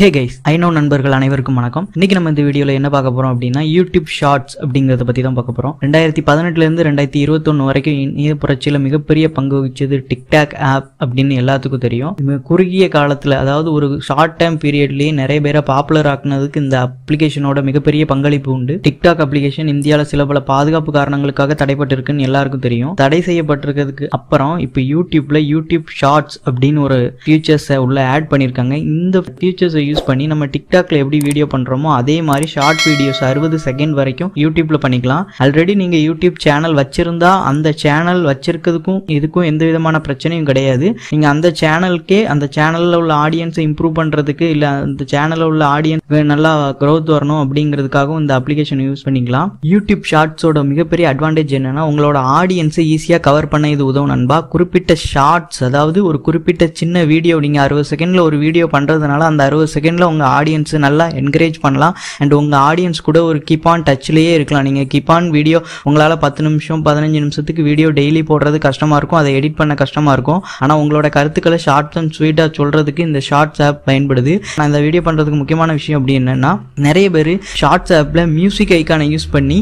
Hey guys I know நண்பர்கள் அனைவருக்கும் வணக்கம். இன்னைக்கு நம்ம இந்த வீடியோல என்ன பார்க்க போறோம் அப்படின்னா யூடியூப் ஷார்ட்ஸ் அப்படிங்கறத பத்தி தான் பார்க்க போறோம். ரெண்டாயிரத்தி பதினெட்டுல இருந்து ரெண்டாயிரத்தி இருபத்தொன்னு வரைக்கும் இணைய புரட்சியில மிகப்பெரிய பங்கு வகிச்சது டிக்டாக் ஆப் அப்படின்னு எல்லாத்துக்கும் தெரியும். குறுகிய காலத்துல அதாவது ஒரு ஷார்ட் டைம் பீரியட்லயே நிறைய பேரை பாப்புலர் ஆக்குனதுக்கு இந்த அப்ளிகேஷனோட மிகப்பெரிய பங்களிப்பு உண்டு. டிக்டாக் அப்ளிகேஷன் இந்தியாவில் சில பல பாதுகாப்பு காரணங்களுக்காக தடைப்பட்டிருக்குன்னு எல்லாருக்கும் தெரியும். தடை செய்யப்பட்டிருக்கிறதுக்கு அப்புறம் இப்போ யூடியூப்ல யூடியூப் ஷார்ட்ஸ் அப்படின்னு ஒரு ஃபியூச்சர்ஸை உள்ள ஆட் பண்ணியிருக்காங்க இந்த ஃபியூச்சர்ஸ் யூஸ் பண்ணி நம்ம டிக்டாக்ல எப்படி வீடியோ பண்றோமோ அதே மாதிரி ஷார்ட் வீடியோஸ் அறுபது செகண்ட் வரைக்கும் யூடியூப்ல பண்ணிக்கலாம். ஆல்ரெடி நீங்க யூடியூப் சேனல் வச்சிருந்தா அந்த சேனல் வச்சிருக்கிறதுக்கும் இதுக்கும் எந்த விதமான பிரச்சனையும் கிடையாது. நீங்க அந்த சேனலுக்கே அந்த சேனல்ல உள்ள ஆடியன்ஸை இம்ப்ரூவ் பண்றதுக்கு இல்ல அந்த சேனல்ல உள்ள ஆடியன்ஸ் நல்லா க்ரோத் வரணும் அப்படிங்கிறதுக்காகவும் இந்த அப்ளிகேஷன் யூஸ் பண்ணிக்கலாம். யூடியூப் ஷார்ட்ஸோட மிகப்பெரிய அட்வான்டேஜ் என்னன்னா உங்களோட ஆடியன்ஸை ஈஸியா கவர் பண்ண இது உதவும் நண்பா. குறிப்பிட்ட ஷார்ட்ஸ் அதாவது ஒரு குறிப்பிட்ட சின்ன வீடியோ நீங்க அறுபது செகண்ட்ல ஒரு வீடியோ பண்றதுனால அந்த அறுபது செகண்டில் உங்கள் ஆடியன்ஸு நல்லா என்கரேஜ் பண்ணலாம். அண்ட் உங்கள் ஆடியன்ஸ் கூட ஒரு கீப் ஆன் டச்லேயே இருக்கலாம். நீங்கள் கீப் ஆன் வீடியோ உங்களால் பத்து நிமிஷம் பதினஞ்சு நிமிஷத்துக்கு வீடியோ டெய்லி போடுறது கஷ்டமாக இருக்கும். அதை எடிட் பண்ண கஷ்டமாக இருக்கும். ஆனால் உங்களோட கருத்துக்களை ஷார்ட்ஸ் அண்ட் ஸ்வீட்டாக சொல்கிறதுக்கு இந்த ஷார்ட்ஸ் ஆப் பயன்படுது. நான் இந்த வீடியோ பண்ணுறதுக்கு முக்கியமான விஷயம் அப்படி என்னென்னா நிறைய பேர் ஷார்ட்ஸ் ஆப்பில் மியூசிக் ஐக்கானை யூஸ் பண்ணி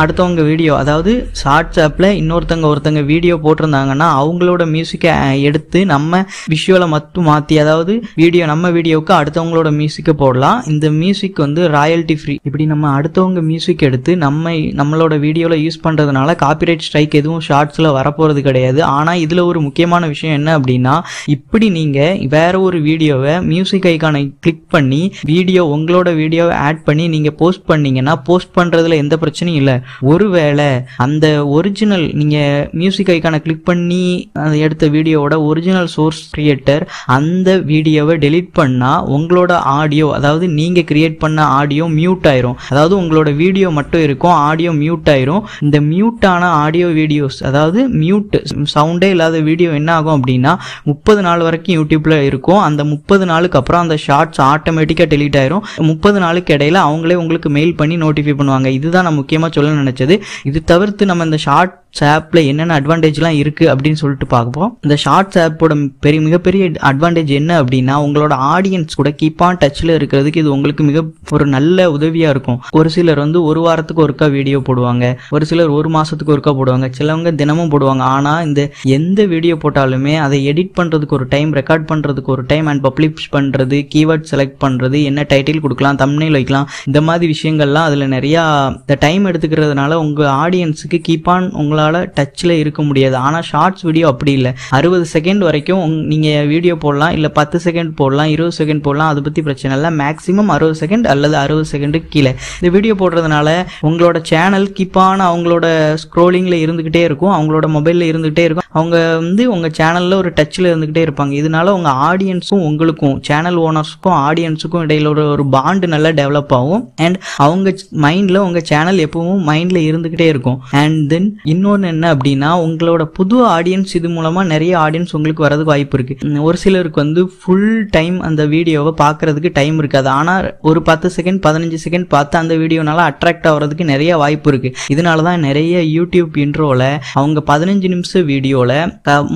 அடுத்தவங்க வீடியோ அதாவது ஷார்ட்ஸ் ஆப்பில் இன்னொருத்தங்க ஒருத்தங்க வீடியோ போட்டிருந்தாங்கன்னா அவங்களோட மியூசிக்கை எடுத்து நம்ம விஷுவலை மட்டும் மாற்றி அதாவது வீடியோ நம்ம வீடியோவுக்கு அடுத்தவங்களோட மியூசிக்கை போடலாம். இந்த மியூசிக் வந்து ராயல்டி ஃப்ரீ இப்படி நம்ம அடுத்தவங்க மியூசிக் எடுத்து நம்ம நம்மளோட வீடியோவில் யூஸ் பண்ணுறதுனால காப்பிரைட் ஸ்ட்ரைக் எதுவும் ஷார்ட்ஸில் வரப்போகிறது கிடையாது. ஆனால் இதில் ஒரு முக்கியமான விஷயம் என்ன அப்படின்னா இப்படி நீங்கள் வேற ஒரு வீடியோவை மியூசிக் ஐக்கானை கிளிக் பண்ணி வீடியோ உங்களோட வீடியோவை ஆட் பண்ணி நீங்கள் போஸ்ட் பண்ணீங்கன்னா போஸ்ட் பண்ணுறதுல எந்த பிரச்சனையும் இல்லை. ஒருவேளை அந்த ஒரிஜினல் நீங்கள் மியூசிக் ஐக்கானை கிளிக் பண்ணி அதை எடுத்த வீடியோவோட ஒரிஜினல் சோர்ஸ் கிரியேட்டர் அந்த வீடியோவை டெலீட் பண்ணால் உங்களோட ஆடியோ அதாவது நீங்க கிரியேட் பண்ண ஆடியோ மியூட் ஆயிரும். அதாவது உங்களோட வீடியோ மட்டும் இருக்கும் ஆடியோ மியூட் ஆயிரும். இந்த மியூட் ஆன ஆடியோ வீடியோஸ் அதாவது மியூட் சவுண்டே இல்லாத வீடியோ என்ன ஆகும் அப்படின்னா முப்பது நாள் வரைக்கும் யூடியூப்ல இருக்கும். அந்த முப்பது நாளுக்கு அப்புறம் அந்த ஷார்ட்ஸ் ஆட்டோமேட்டிக்கா டெலீட் ஆயிரும். முப்பது நாளுக்கு இடையில அவங்களே உங்களுக்கு மெயில் பண்ணி நோட்டிஃபை பண்ணுவாங்க. இதுதான் நான் முக்கியமா சொல்ல நினைச்சது. இது தவிர்த்து நம்ம இந்த ஷார்ட் ஆப்ல என்னென்ன அட்வான்டேஜ்லாம் இருக்கு அப்படின்னு சொல்லிட்டு பார்ப்போம். இந்த ஷார்ட்ஸ் ஆப்போட பெரிய மிகப்பெரிய அட்வான்டேஜ் என்ன அப்படின்னா உங்களோட ஆடியன்ஸ் கூட கீப் ஆன் டச்ல இருக்கிறதுக்கு இது உங்களுக்கு மிக ஒரு நல்ல உதவியா இருக்கும். ஒரு சிலர் வந்து ஒரு வாரத்துக்கு ஒருக்கா வீடியோ போடுவாங்க. ஒரு சிலர் ஒரு மாசத்துக்கு ஒருக்கா போடுவாங்க. சிலவங்க தினமும் போடுவாங்க. ஆனா இந்த எந்த வீடியோ போட்டாலுமே அதை எடிட் பண்றதுக்கு ஒரு டைம் ரெக்கார்ட் பண்றதுக்கு ஒரு டைம் அண்ட் பப்ளிஷ் பண்றது கீவேர்ட் செலக்ட் பண்றது என்ன டைட்டில் கொடுக்கலாம் தம்ப்நெயில் வைக்கலாம் இந்த மாதிரி விஷயங்கள்லாம் அதுல நிறைய இந்த டைம் எடுத்துக்கிறதுனால உங்க ஆடியன்ஸுக்கு கீப் ஆன் உங்களால டச்ல இருக்க முடியாது. ஆனா ஷார்ட்ஸ் வீடியோ அப்படி இல்லை. அறுபது செகண்ட் வரைக்கும் உங்க- நீங்க வீடியோ போடலாம். இல்ல பத்து செகண்ட் போடலாம். இருபது செகண்ட் போடலாம். அதை பத்தி பிரச்சனை இல்லை. மேக்ஸிமம் அறுபது செகண்ட் அல்லது அறுபது செகண்டுக்கு கீழே. இந்த வீடியோ போடுறதுனால உங்களோட சேனல் கீப்பான அவங்களோட ஸ்க்ரோலிங்ல இருந்துக்கிட்டே இருக்கும். அவங்களோட மொபைலில் இருந்துகிட்டே இருக்கும். அவங்க வந்து உங்க சேனலில் ஒரு டச்சில் இருந்துகிட்டே இருப்பாங்க. இதனால உங்கள் ஆடியன்ஸும் உங்களுக்கும் சேனல் ஓனர்ஸுக்கும் ஆடியன்ஸுக்கும் இடையில ஒரு ஒரு பாண்டு நல்லா டெவலப் ஆகும். அண்ட் அவங்க மைண்டில் உங்கள் சேனல் எப்பவும் மைண்டில் இருந்துகிட்டே இருக்கும். அண்ட் தென் இன்னொன்னு என்ன அப்படின்னா உங்களோட புது ஆடியன்ஸ் இது மூலமாக நிறைய ஆடியன்ஸ் உங்களுக்கு வரதுக்கு வாய்ப்பு இருக்கு. ஒரு சிலருக்கு வந்து ஃபுல் டைம் அந்த வீடியோ வீடியோவை பார்க்கறதுக்கு டைம் இருக்காது. ஆனால் ஒரு பத்து செகண்ட் பதினஞ்சு செகண்ட் பார்த்து அந்த வீடியோனால அட்ராக்ட் ஆகிறதுக்கு நிறைய வாய்ப்பு இருக்கு. இதனால தான் நிறைய யூடியூப் இன்ட்ரோவில் அவங்க பதினஞ்சு நிமிஷம் வீடியோவில்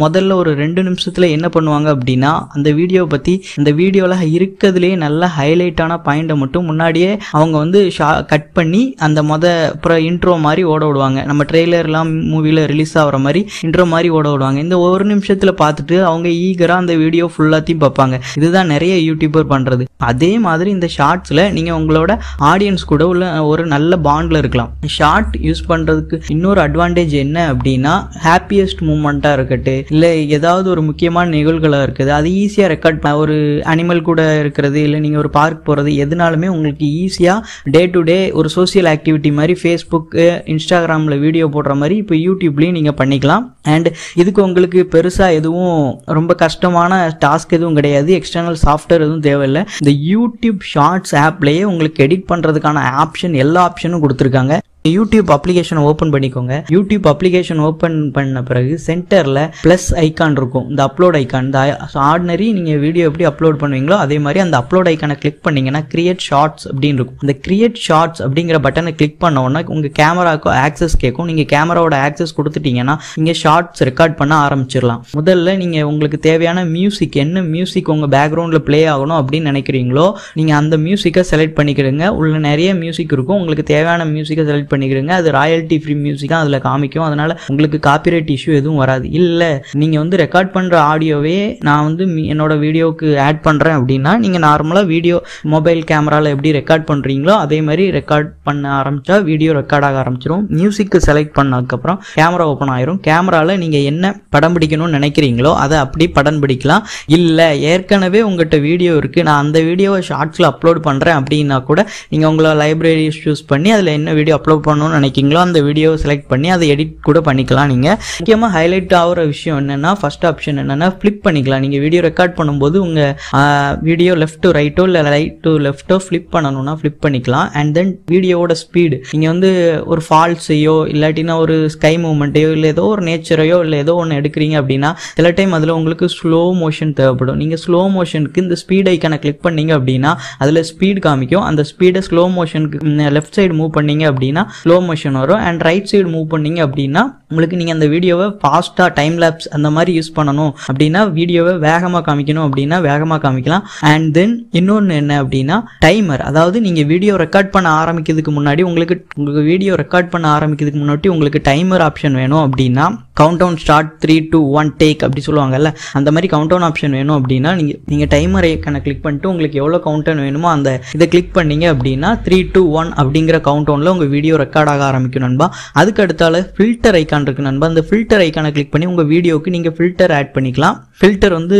முதல்ல ஒரு ரெண்டு நிமிஷத்தில் என்ன பண்ணுவாங்க அப்படின்னா அந்த வீடியோவை பற்றி அந்த வீடியோவில் இருக்கிறதுலே நல்ல ஹைலைட்டான பாயிண்டை மட்டும் முன்னாடியே அவங்க வந்து ஷா கட் பண்ணி அந்த மொத அப்புறம் இன்ட்ரோ மாதிரி ஓட விடுவாங்க. நம்ம ட்ரெய்லர்லாம் மூவியில் ரிலீஸ் ஆகிற மாதிரி இன்ட்ரோ மாதிரி ஓட விடுவாங்க. இந்த ஒரு நிமிஷத்தில் பார்த்துட்டு அவங்க ஈகராக அந்த வீடியோ ஃபுல்லாத்தையும் பார்ப்பாங்க. இதுதான் நிறைய யூடியூபர் பண்ணுறது அதே மாதிரி இந்த ஷார்ட்ஸில் நீங்கள் உங்களோட ஆடியன்ஸ் கூட உள்ள ஒரு நல்ல பாண்டில் இருக்கலாம். ஷார்ட் யூஸ் பண்ணுறதுக்கு இன்னொரு அட்வான்டேஜ் என்ன அப்படின்னா ஹாப்பியஸ்ட் மூமெண்ட்டாக இருக்கட்டு இல்லை ஏதாவது ஒரு முக்கியமான நிகழ்வுகளாக இருக்குது அது ஈஸியாக ரெக்கார்ட் ஒரு அனிமல் கூட இருக்கிறது இல்லை நீங்கள் ஒரு பார்க் போகிறது எதுனாலுமே உங்களுக்கு ஈஸியாக டே டு டே ஒரு சோஷியல் ஆக்டிவிட்டி மாதிரி ஃபேஸ்புக் இன்ஸ்டாகிராமில் வீடியோ போடுற மாதிரி இப்போ யூடியூப்லேயும் நீங்கள் பண்ணிக்கலாம். அண்ட் இதுக்கு உங்களுக்கு பெருசாக எதுவும் ரொம்ப கஷ்டமான டாஸ்க் எதுவும் கிடையாது. எக்ஸ்டர்னல் சாஃப்ட்வேர் எதுவும் தேவையில்லை. இந்த யூடியூப் ஷார்ட்ஸ் ஆப்லயே உங்களுக்கு எடிட் பண்றதுக்கான ஆப்ஷன் எல்லா ஆப்ஷனும் கொடுத்துருக்காங்க. யூடியூப் அப்ளிகேஷன் ஓப்பன் பண்ணிக்கோங்க. யூடியூப் அப்ளிகேஷன் ஓப்பன் பண்ண பிறகு சென்டரில் ப்ளஸ் ஐக்கான் இருக்கும். இந்த அப்லோட் ஐக்கான் இந்த ஆர்டினரி நீங்கள் வீடியோ எப்படி அப்லோட் பண்ணுவீங்களோ அதே மாதிரி அந்த அப்லோட் ஐக்கானை கிளிக் பண்ணீங்கன்னா கிரியேட் ஷார்ட்ஸ் அப்படின்னு இருக்கும். இந்த கிரியேட் ஷார்ட்ஸ் அப்படிங்கிற பட்டனை கிளிக் பண்ண உடனே உங்கள் கேமராவுக்கு ஆக்சஸ் கேட்கும். நீங்கள் கேமராவோட ஆக்சஸ் கொடுத்துட்டீங்கன்னா நீங்கள் ஷார்ட்ஸ் ரெக்கார்ட் பண்ண ஆரம்பிச்சிடலாம். முதல்ல நீங்கள் உங்களுக்கு தேவையான மியூசிக் என்ன மியூசிக் உங்கள் பேக்ரவுண்டில் ப்ளே ஆகணும் அப்படின்னு நினைக்கிறீங்களோ நீங்கள் அந்த மியூசிக்கை செலக்ட் பண்ணிக்கிறீங்க உள்ள நிறைய மியூசிக் இருக்கும். உங்களுக்கு தேவையான மியூசிக்கை செலக்ட் பண்ணிக்கிறீங்க. அது ராயல்ட்டி ஃப்ரீ மியூசிக்காக அதில் காமிக்கும். அதனால உங்களுக்கு காப்பிரைட் இஷ்யூ எதுவும் வராது. இல்லை நீங்கள் வந்து ரெக்கார்ட் பண்ணுற ஆடியோவே நான் வந்து என்னோட வீடியோவுக்கு ஆட் பண்ணுறேன் அப்படின்னா நீங்கள் நார்மலாக வீடியோ மொபைல் கேமராவில் எப்படி ரெக்கார்ட் பண்ணுறீங்களோ அதே மாதிரி ரெக்கார்ட் பண்ண ஆரம்பித்தா வீடியோ ரெக்கார்ட் ஆக ஆரம்பிச்சிடும் மியூசிக்கு செலக்ட் பண்ணதுக்கப்புறம் கேமரா ஓப்பன் ஆயிரும். கேமராவில் நீங்கள் என்ன படம் பிடிக்கணும்னு நினைக்கிறீங்களோ அதை அப்படி படம் பிடிக்கலாம். இல்லை ஏற்கனவே உங்கள்கிட்ட வீடியோ இருக்குது நான் அந்த வீடியோவை ஷார்ட்ஸில் அப்லோட் பண்ணுறேன் அப்படின்னா கூட நீங்கள் உங்களை லைப்ரரி சூஸ் பண்ணி அதில் என்ன வீடியோ அப்லோட் பண்ணணும்னு நினைக்கிறீங்களோ அந்த வீடியோவை செலக்ட் பண்ணி அதை எடிட் கூட பண்ணிக்கலாம் நீங்கள் முக்கியமாக ஹைலைட் ஆகிற விஷயம் என்னென்னா ஃபஸ்ட் ஆப்ஷன் என்னென்னா ஃப்ளிப் பண்ணிக்கலாம். நீங்கள் வீடியோ ரெக்கார்ட் பண்ணும்போது உங்கள் வீடியோ லெஃப்ட் டு ரைட்டோ இல்லை ரைட் டு லெஃப்ட்டோ ஃப்ளிப் பண்ணணும்னா ஃப்ளிப் பண்ணிக்கலாம். அண்ட் தென் வீடியோவோட ஸ்பீடு நீங்கள் வந்து ஒரு ஃபால்ஸையோ இல்லாட்டினா ஒரு ஸ்கை மூமெண்ட்டையோ இல்லை ஏதோ ஒரு நேச்சரையோ இல்லை ஏதோ ஒன்று எடுக்கிறீங்க அப்படின்னா சில டைம் அதில் உங்களுக்கு ஸ்லோ மோஷன் தேவைப்படும். நீங்கள் ஸ்லோ மோஷனுக்கு இந்த ஸ்பீட் ஐக்கானை கிளிக் பண்ணீங்க அப்படின்னா அதில் ஸ்பீட் காமிக்கும். அந்த ஸ்பீடை ஸ்லோ மோஷனுக்கு லெஃப்ட் சைடு மூவ் பண்ணீங்க அப்படின்னா ஸ்லோ மோஷன் வரும். அண்ட் ரைட் சைடு மூவ் பண்ணீங்க அப்படின்னா உங்களுக்கு நீங்கள் அந்த வீடியோவை ஃபாஸ்ட்டாக டைம் லேப்ஸ் அந்த மாதிரி யூஸ் பண்ணணும். அப்படின்னா வீடியோவை வேகமாக காமிக்கணும் அப்படின்னா வேகமாக காமிக்கலாம். அண்ட் தென் இன்னொன்று என்ன அப்படின்னா டைமர் அதாவது நீங்கள் வீடியோ ரெக்கார்ட் பண்ண ஆரம்பிக்கிறதுக்கு முன்னாடி உங்களுக்கு உங்களுக்கு வீடியோ ரெக்கார்ட் பண்ண ஆரம்பிக்கிறதுக்கு முன்னாடி உங்களுக்கு டைமர் ஆப்ஷன் வேணும் அப்படின்னா countdown start three two one take அப்படி சொல்லுவாங்கல்ல அந்த மாதிரி கவுண்ட் டவுன் ஆப்ஷன் வேணும் அப்படின்னா நீங்கள் நீங்கள் டைமர் ஐக்கனை கிளிக் பண்ணிட்டு உங்களுக்கு எவ்வளோ கவுண்ட் டவுன் வேணுமோ அந்த இதை கிளிக் பண்ணீங்க அப்படின்னா த்ரீ டூ ஒன் அப்படிங்கிற கவுண்ட் டவுனில் உங்கள் வீடியோ ரெக்கார்ட் ஆக ஆரம்பிக்கும் நண்பா. அதுக்கு அடுத்தால ஃபில்டர் ஐக்கான் இருக்குது நண்பா. அந்த ஃபில்டர் ஐக்கானை கிளிக் பண்ணி உங்கள் வீடியோவுக்கு நீங்கள் ஃபில்டர் ஆட் பண்ணிக்கலாம். ஃபில்டர் வந்து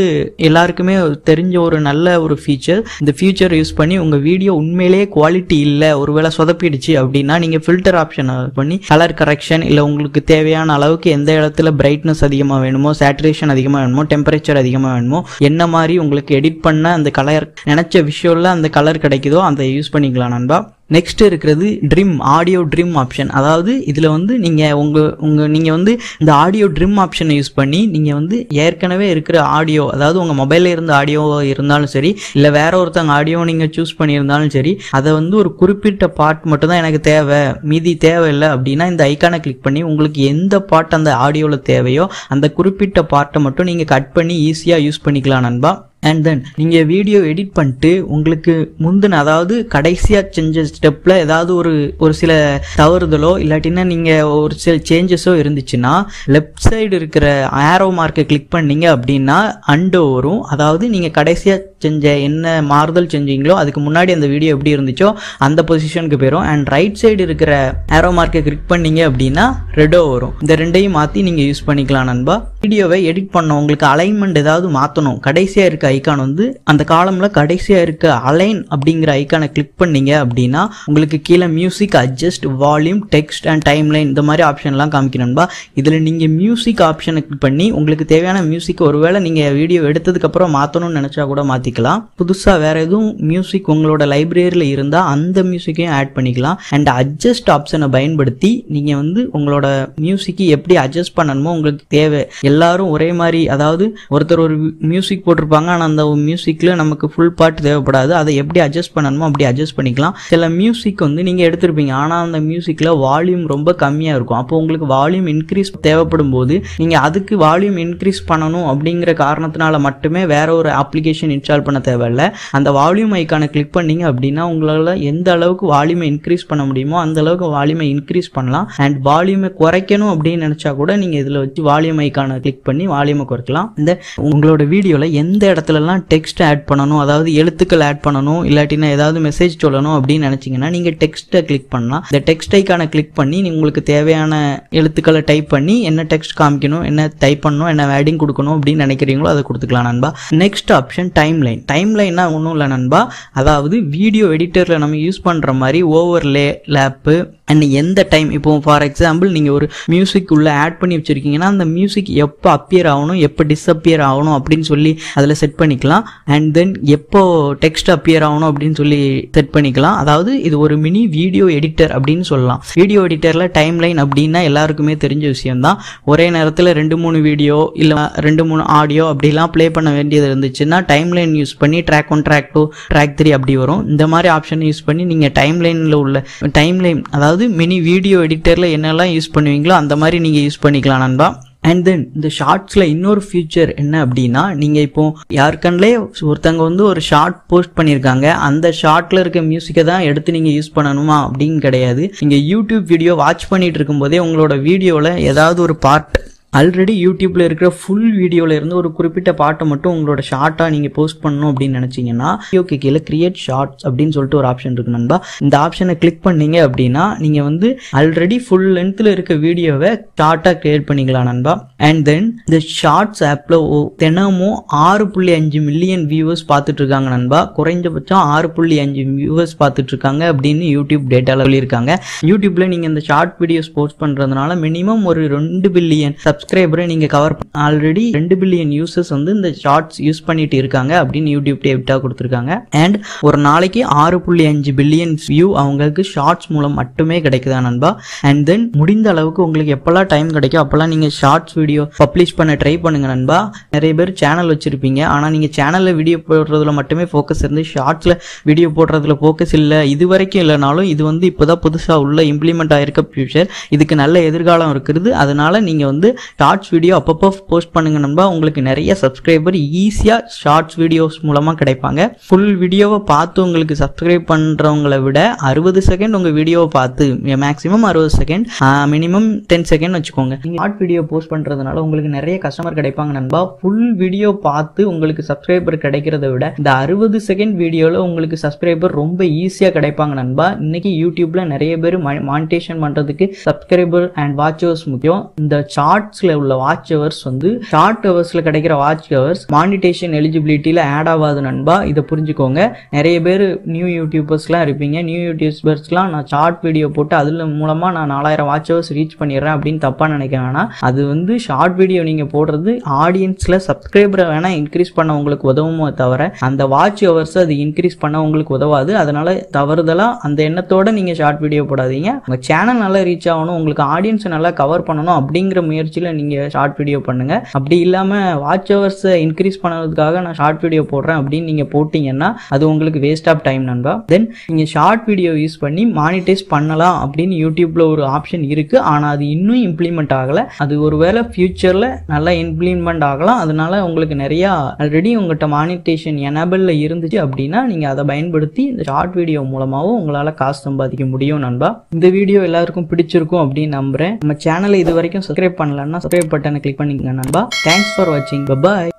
எல்லாருக்குமே தெரிஞ்ச ஒரு நல்ல ஒரு ஃபீச்சர் இந்த ஃபீச்சர் யூஸ் பண்ணி உங்கள் வீடியோ உண்மையிலேயே குவாலிட்டி இல்லை ஒருவேளை சொதப்பிடுச்சு அப்படின்னா நீங்கள் ஃபில்டர் ஆப்ஷனை பண்ணி கலர் கரெக்ஷன் இல்லை உங்களுக்கு தேவையான அளவுக்கு எந்த இடத்துல பிரைட்னஸ் அதிகமாக வேணுமோ சேச்சுரேஷன் அதிகமாக வேணுமோ டெம்பரேச்சர் அதிகமாக வேணுமோ என்ன மாதிரி உங்களுக்கு எடிட் பண்ண அந்த கலர் நினச்ச விஷயம்ல அந்த கலர் கிடைக்குதோ அதை யூஸ் பண்ணிக்கலாம் நண்பா. நெக்ஸ்ட் இருக்கிறது ட்ரிம் ஆடியோ ட்ரிம் ஆப்ஷன் அதாவது இதில் வந்து நீங்கள் உங்கள் உங்கள் நீங்கள் வந்து இந்த ஆடியோ ட்ரிம் ஆப்ஷனை யூஸ் பண்ணி நீங்கள் வந்து ஏற்கனவே இருக்கிற ஆடியோ அதாவது உங்கள் மொபைலில் இருந்த ஆடியோ இருந்தாலும் சரி இல்லை வேற ஒருத்தவங்க ஆடியோ நீங்கள் சூஸ் பண்ணியிருந்தாலும் சரி அதை வந்து ஒரு குறிப்பிட்ட பார்ட் மட்டும் தான் எனக்கு தேவை. மீதி தேவையில்லை அப்படின்னா இந்த ஐக்கானை கிளிக் பண்ணி உங்களுக்கு எந்த பார்ட் அந்த ஆடியோவில் தேவையோ அந்த குறிப்பிட்ட பார்ட்டை மட்டும் நீங்கள் கட் பண்ணி ஈஸியாக யூஸ் பண்ணிக்கலாம் நண்பா. அண்ட் தென் நீங்கள் வீடியோ எடிட் பண்ணிட்டு உங்களுக்கு முந்தின அதாவது கடைசியாக செஞ்ச ஸ்டெப்பில் ஏதாவது ஒரு ஒரு சில தவறுதலோ இல்லாட்டினா நீங்கள் ஒரு சில சேஞ்சஸோ இருந்துச்சுன்னா லெஃப்ட் சைடு இருக்கிற ஆரோ மார்க்கை கிளிக் பண்ணீங்க அப்படின்னா அண்டோ வரும். அதாவது நீங்கள் கடைசியாக செஞ்ச என்ன மாறுதல் செஞ்சீங்களோ அதுக்கு முன்னாடி அந்த வீடியோ எப்படி இருந்துச்சோ அந்த பொசிஷனுக்கு போயிடும் அண்ட் ரைட் சைடு இருக்கிற ஆரோ மார்க்கை கிளிக் பண்ணீங்க அப்படின்னா ரெடோ வரும். இந்த ரெண்டையும் மாற்றி நீங்கள் யூஸ் பண்ணிக்கலாம் நண்பா. வீடியோவை எடிட் பண்ண உங்களுக்கு அலைன்மெண்ட் ஏதாவது மாற்றணும் கடைசியாக இருக்க ஐக்கான் வந்து அந்த காலமில் கடைசியாக இருக்க அலைன் அப்படிங்கிற ஐக்கானை கிளிக் பண்ணீங்க அப்படின்னா உங்களுக்கு கீழே music adjust volume text and timeline இந்த மாதிரி ஆப்ஷன்லாம் காமிக்கணும்பா இதில் நீங்கள் மியூசிக் ஆப்ஷனை கிளிக் பண்ணி உங்களுக்கு தேவையான மியூசிக் ஒருவேளை நீங்கள் வீடியோ எடுத்ததுக்கப்புறம் மாற்றணும்னு நினச்சா கூட மாற்றி மாற்றிக்கலாம் புதுசாக வேறு எதுவும் மியூசிக் உங்களோட லைப்ரரியில் இருந்தால் அந்த மியூசிக்கையும் ஆட் பண்ணிக்கலாம். அண்ட் அட்ஜஸ்ட் ஆப்ஷனை பயன்படுத்தி நீங்கள் வந்து உங்களோட மியூசிக்கு எப்படி அட்ஜஸ்ட் பண்ணணுமோ உங்களுக்கு தேவை. எல்லாரும் ஒரே மாதிரி அதாவது ஒருத்தர் ஒரு மியூசிக் போட்டிருப்பாங்க ஆனால் அந்த மியூசிக்கில் நமக்கு ஃபுல் பார்ட் தேவைப்படாது. அதை எப்படி அட்ஜஸ்ட் பண்ணணுமோ அப்படி அட்ஜஸ்ட் பண்ணிக்கலாம். சில மியூசிக் வந்து நீங்கள் எடுத்திருப்பீங்க ஆனால் அந்த மியூசிக்கில் வால்யூம் ரொம்ப கம்மியாக இருக்கும். அப்போ உங்களுக்கு வால்யூம் இன்க்ரீஸ் தேவைப்படும் போது நீங்கள் அதுக்கு வால்யூம் இன்க்ரீஸ் பண்ணணும் அப்படிங்கிற காரணத்தினால மட்டுமே வேற ஒரு அப்ளிகேஷன் இன்ஸ்டால் பண்ண தேவையில்லை. அந்த வால்யூம் ஐக்கானை கிளிக் பண்ணீங்க அப்படின்னா உங்களால் எந்த அளவுக்கு வால்யூமை இன்க்ரீஸ் பண்ண முடியுமோ அந்த அளவுக்கு வால்யூமை இன்க்ரீஸ் பண்ணலாம். அண்ட் வால்யூமை குறைக்கணும் அப்படின்னு நினச்சா கூட நீங்கள் இதில் வச்சு வால்யூம் ஐக்கானை கிளிக் பண்ணி வால்யூமை குறைக்கலாம். இந்த உங்களோட வீடியோவில் எந்த இடத்துலலாம் டெக்ஸ்ட் ஆட் பண்ணணும் அதாவது எழுத்துக்கள் ஆட் பண்ணணும் இல்லாட்டினா ஏதாவது மெசேஜ் சொல்லணும் அப்படின்னு நினச்சிங்கன்னா நீங்கள் டெக்ஸ்ட்டை கிளிக் பண்ணலாம். இந்த டெக்ஸ்ட் ஐக்கானை கிளிக் பண்ணி உங்களுக்கு தேவையான எழுத்துக்களை டைப் பண்ணி என்ன டெக்ஸ்ட் காமிக்கணும் என்ன டைப் பண்ணணும் என்ன வேடிங் கொடுக்கணும் அப்படின்னு நினைக்கிறீங்களோ அதை கொடுத்துக்கலாம் நண்பா. நெக்ஸ்ட் ஆப்ஷன் டைம் லைன் டைம் லைன்னா ஒன்றும் இல்லை நண்பா. அதாவது வீடியோ எடிட்டரில் நம்ம யூஸ் பண்ணுற மாதிரி ஓவர் லே லேப்பு அண்ட் எந்த டைம் இப்போ ஃபார் எக்ஸாம்பிள் நீங்கள் ஒரு மியூசிக் உள்ளே ஆட் பண்ணி வச்சுருக்கீங்கன்னா அந்த மியூசிக் எப்போ அப்பியர் ஆகணும் எப்போ டிஸ்அப்பியர் ஆகணும் அப்படின்னு சொல்லி அதில் செட் பண்ணிக்கலாம். அண்ட் தென் எப்போ டெக்ஸ்ட் அப்பியர் ஆகணும் அப்படின்னு சொல்லி செட் பண்ணிக்கலாம். அதாவது இது ஒரு மினி வீடியோ எடிட்டர் அப்படின்னு சொல்லலாம். வீடியோ எடிட்டரில் டைம் லைன் அப்படின்னா எல்லாருக்குமே தெரிஞ்ச விஷயம்தான். ஒரே நேரத்தில் ரெண்டு மூணு வீடியோ இல்லை ரெண்டு மூணு ஆடியோ அப்படிலாம் ப்ளே பண்ண வேண்டியது இருந்துச்சுன்னா டைம் லைன் யூஸ் பண்ணி track one track two track three அப்படி வரும். இந்த மாதிரி ஆப்ஷன் யூஸ் பண்ணி நீங்கள் டைம் லைனில் உள்ள டைம் லைன் அதாவது மினி வீடியோ எடிட்டரில் என்னெல்லாம் யூஸ் பண்ணுவீங்களோ அந்த மாதிரி நீங்கள் யூஸ் பண்ணிக்கலாம் நண்பா. அண்ட் தென் இந்த ஷார்ட்ஸில் இன்னொரு ஃபியூச்சர் என்ன அப்படின்னா நீங்கள் இப்போ யாருக்கன்லே ஒருத்தங்க வந்து ஒரு ஷார்ட் போஸ்ட் பண்ணியிருக்காங்க அந்த ஷார்ட்டில் இருக்க மியூசிக்கை தான் எடுத்து நீங்கள் யூஸ் பண்ணணுமா அப்படின்னு கிடையாது. நீங்கள் யூடியூப் வீடியோ வாட்ச் பண்ணிட்டு இருக்கும்போதே உங்களோட வீடியோவில் ஏதாவது ஒரு பார்ட் ஆல்ரெடி யூடியூப்பில் இருக்கிற ஃபுல் வீடியோவில் இருந்து ஒரு குறிப்பிட்ட பாட்டை மட்டும் உங்களோட ஷார்ட்டாக நீங்கள் போஸ்ட் பண்ணணும் அப்படின்னு நினச்சிங்கன்னா வீடியோக்கு கீழே கிரியேட் ஷார்ட்ஸ் அப்படின்னு சொல்லிட்டு ஒரு ஆப்ஷன் இருக்கு நண்பா. இந்த ஆப்ஷனை கிளிக் பண்ணீங்க அப்படின்னா நீங்கள் வந்து ஆல்ரெடி ஃபுல் லென்த்தில் இருக்க வீடியோவை ஷார்ட்டாக கிரியேட் பண்ணிக்கலாம் நண்பா. அண்ட் தென் இந்த ஷார்ட்ஸ் ஆப்பில் தினமும் ஆறு புள்ளி அஞ்சு மில்லியன் வியூவர்ஸ் பார்த்துட்டு இருக்காங்க நண்பா. குறைஞ்சபட்சம் ஆறு புள்ளி அஞ்சு வியூவர்ஸ் பார்த்துட்டு இருக்காங்க அப்படின்னு யூடியூப் டேட்டாவில் சொல்லியிருக்காங்க. யூடியூப்பில் நீங்கள் இந்த ஷார்ட் வீடியோஸ் போஸ்ட் பண்ணுறதுனால மினிமம் ஒரு ரெண்டு பில்லியன் சப்ஸ்கிரைபரை நீங்கள் கவர் ஆல்ரெடி ரெண்டு பில்லியன் யூசர்ஸ் வந்து இந்த ஷார்ட்ஸ் யூஸ் பண்ணிட்டு இருக்காங்க அப்படின்னு யூடியூப் டேட்டா கொடுத்துருக்காங்க. அண்ட் ஒரு நாளைக்கு ஆறு புள்ளி அஞ்சு பில்லியன் வியூ அவங்களுக்கு ஷார்ட்ஸ் மூலம் மட்டுமே கிடைக்குதா நண்பா? அண்ட் தென் முடிந்த அளவுக்கு உங்களுக்கு எப்போல்லாம் டைம் கிடைக்கும் அப்போல்லாம் நீங்கள் ஷார்ட்ஸ் வீடியோ பப்ளிஷ் பண்ண ட்ரை பண்ணுங்க நண்பா. நிறைய பேர் சேனல் வச்சிருப்பீங்க. ஆனால் நீங்கள் சேனலில் வீடியோ போடுறதுல மட்டுமே ஃபோக்கஸ் இருந்து ஷார்ட்ஸில் வீடியோ போடுறதுல ஃபோக்கஸ் இல்லை. இது வரைக்கும் இல்லைனாலும் இது வந்து இப்போதான் புதுசாக உள்ள இம்ப்ளிமெண்ட் ஆயிருக்க ஃபியூச்சர் இதுக்கு நல்ல எதிர்காலம் இருக்கிறது. அதனால நீங்கள் வந்து ஷார்ட்ஸ் வீடியோ அப்பப்போ போஸ்ட் பண்ணுங்க நண்பா. உங்களுக்கு நிறைய சப்ஸ்கிரைபர் ஈஸியாக ஷார்ட்ஸ் வீடியோஸ் மூலமாக கிடைப்பாங்க. ஃபுல் வீடியோவை பார்த்து உங்களுக்கு சப்ஸ்கிரைப் பண்ணுறவங்கள விட அறுபது செகண்ட் உங்கள் வீடியோவை பார்த்து மேக்ஸிமம் அறுபது செகண்ட் மினிமம் டென் செகண்ட் வச்சுக்கோங்க. ஷார்ட் வீடியோ போஸ்ட் பண்ணுறதுனால உங்களுக்கு நிறைய கஸ்டமர் கிடைப்பாங்க நண்பா. ஃபுல் வீடியோ பார்த்து உங்களுக்கு சப்ஸ்கிரைபர் கிடைக்கிறத விட இந்த அறுபது செகண்ட் வீடியோவில் உங்களுக்கு சப்ஸ்கிரைபர் ரொம்ப ஈஸியாக கிடைப்பாங்க நண்பா. இன்னைக்கு யூடியூப்ல நிறைய பேர் மானிட்டேஷன் பண்ணுறதுக்கு சப்ஸ்கிரைபர் அண்ட் வாட்சர்ஸ் முக்கியம். இந்த ஷார்ட்ஸில் உள்ள வாட்ச் ஹவர்ஸ் வந்து ஷார்ட் ஹவர்ஸில் கிடைக்கிற வாட்ச் ஹவர்ஸ் மானிட்டேஷன் எலிஜிபிலிட்டியில் ஆட் ஆகாது நண்பா. இதை புரிஞ்சுக்கோங்க. நிறைய பேர் நியூ யூடியூபர்ஸ்லாம் இருப்பீங்க. நியூ யூடியூபர்ஸ்லாம் நான் ஷார்ட் வீடியோ போட்டு அதில் மூலமாக நான் நாலாயிரம் வாட்ச் ஹவர்ஸ் ரீச் பண்ணிடுறேன் அப்படின்னு தப்பாக நினைக்க வேணாம் அது வந்து ஷார்ட் வீடியோ நீங்கள் போடுறது ஆடியன்ஸில் சப்ஸ்கிரைபரை வேணால் இன்க்ரீஸ் பண்ண உங்களுக்கு உதவுமோ தவிர அந்த வாட்ச் ஹவர்ஸ் அது இன்க்ரீஸ் பண்ண உங்களுக்கு உதவாது. அதனால தவறுதலாக அந்த எண்ணத்தோட நீங்கள் ஷார்ட் வீடியோ போடாதீங்க. உங்கள் சேனல் நல்லா ரீச் ஆகணும். உங்களுக்கு ஆடியன்ஸை நல்லா கவர் பண்ணணும் அப்படிங்கிற முயற்சியில் நீங்கள் ஷார்ட் வீடியோ பண்ணுங்க. அப்படி இல்லாமல் வாட்ச் ஹவர்ஸை இன்க்ரீஸ் பண்ணுறதுக்காக நான் ஷார்ட் வீடியோ போடுறேன் அப்படின்னு நீங்கள் போட்டிங்கன்னா அது உங்களுக்கு வேஸ்ட் ஆஃப் டைம் நண்பா. தென் நீங்கள் ஷார்ட் வீடியோ யூஸ் பண்ணி மானிட்டைஸ் பண்ணலாம் அப்படின்னு யூடியூப்ல ஒரு ஆப்ஷன் இருக்கு. ஆனால் அது இன்னும் இம்ப்ளிமெண்ட் ஆகலை. அது ஒருவேளை ஃப்யூச்சரில் நல்லா இம்ப்ளிமெண்ட் ஆகலாம். அதனால உங்களுக்கு நிறையா ஆல்ரெடி உங்கள்கிட்ட மானிட்டேஷன் எனபிளில் இருந்துச்சு அப்படின்னா நீங்கள் அதை பயன்படுத்தி இந்த ஷார்ட் வீடியோ மூலமாகவும் உங்களால் காசு சம்பாதிக்க முடியும் நண்பா. இந்த வீடியோ எல்லாருக்கும் பிடிச்சிருக்கும் அப்படின்னு நம்புறேன். நம்ம சேனலை இது வரைக்கும் சப்ஸ்கிரைப் பண்ணலன்னா சப்ஸ்கிரைப் பட்டனை கிளிக் பண்ணிக்கங்க நண்பா. தேங்க்ஸ் ஃபார் வாட்சிங் பாய்